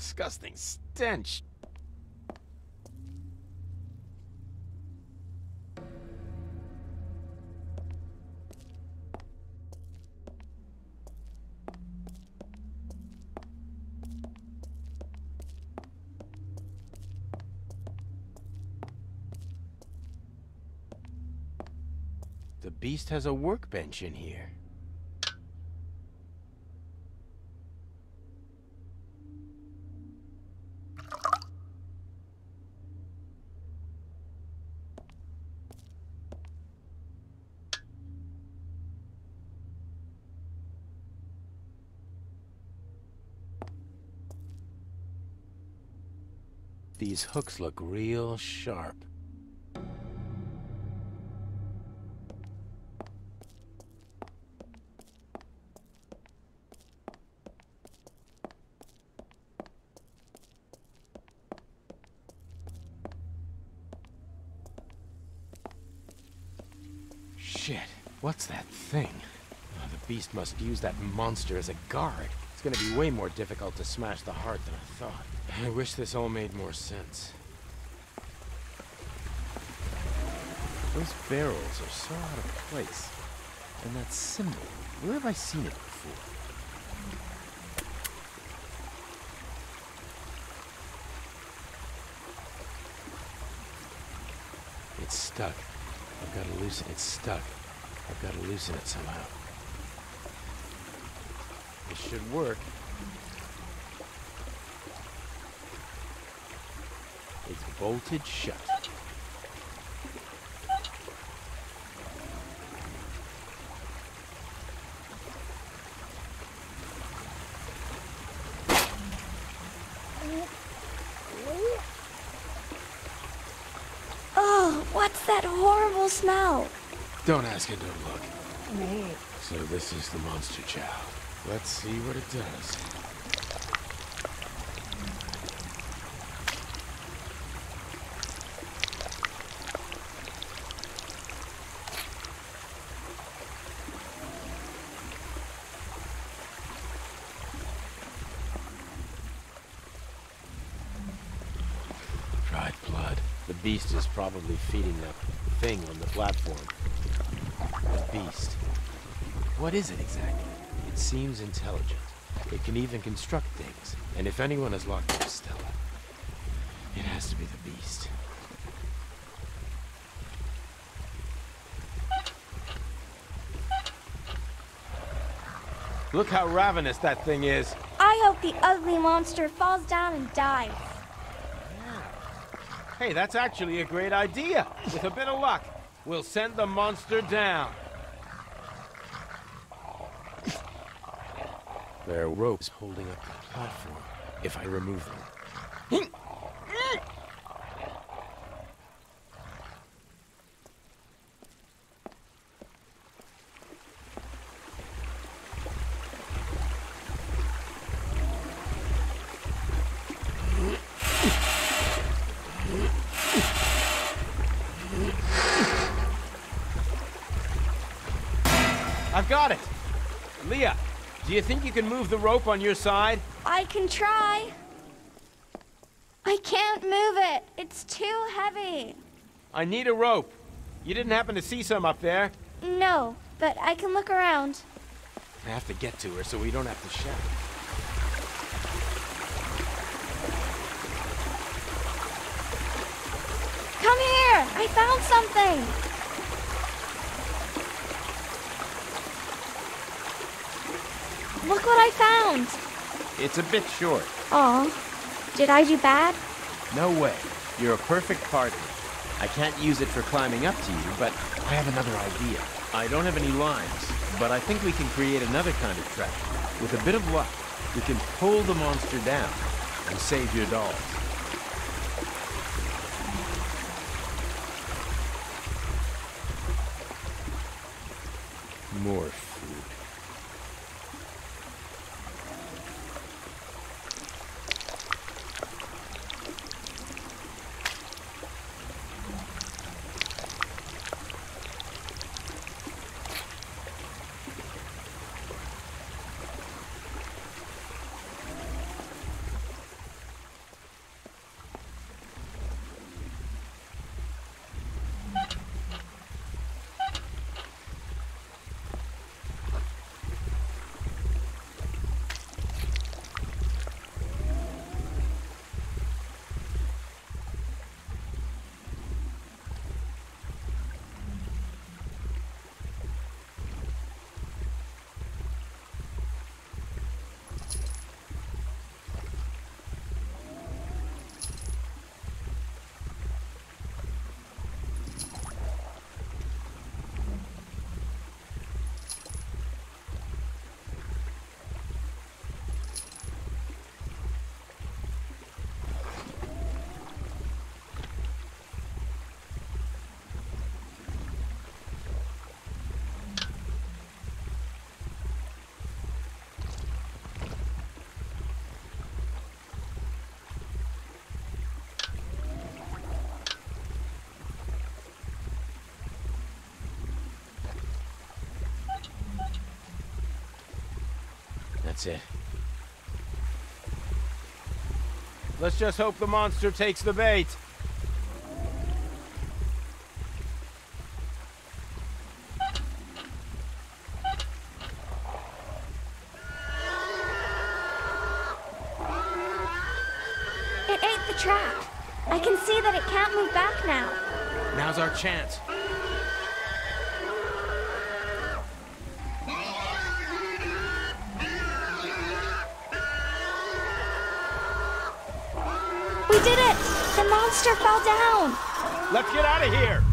disgusting stench. The beast has a workbench in here. These hooks look real sharp. Shit, what's that thing? Oh, the beast must use that monster as a guard. It's gonna be way more difficult to smash the heart than I thought. I wish this all made more sense. Those barrels are so out of place. And that symbol, where have I seen it before? It's stuck. I've got to loosen it. It's stuck. I've got to loosen it somehow. This should work. It's bolted shut. Oh, what's that horrible smell? Don't ask it, don't look. So this is the monster chow. Let's see what it does. Dried blood. The beast is probably feeding that thing on the platform. The beast. What is it exactly? It seems intelligent. It can even construct things. And if anyone has locked up Stela, it has to be the beast. Look how ravenous that thing is. I hope the ugly monster falls down and dies. Hey, that's actually a great idea. With a bit of luck, we'll send the monster down. There are ropes holding up the platform. If I remove them. I've got it. Lea, do you think you can move the rope on your side? I can try. I can't move it. It's too heavy. I need a rope. You didn't happen to see some up there? No, but I can look around. I have to get to her so we don't have to shout. Come here! I found something! What I found! It's a bit short. Oh, did I do bad? No way. You're a perfect partner. I can't use it for climbing up to you, but I have another idea. I don't have any lines, but I think we can create another kind of trap. With a bit of luck, we can pull the monster down and save your dolls. More That's it. Let's just hope the monster takes the bait. It ate the trap. I can see that it can't move back now. Now's our chance. We did it! The monster fell down! Let's get out of here!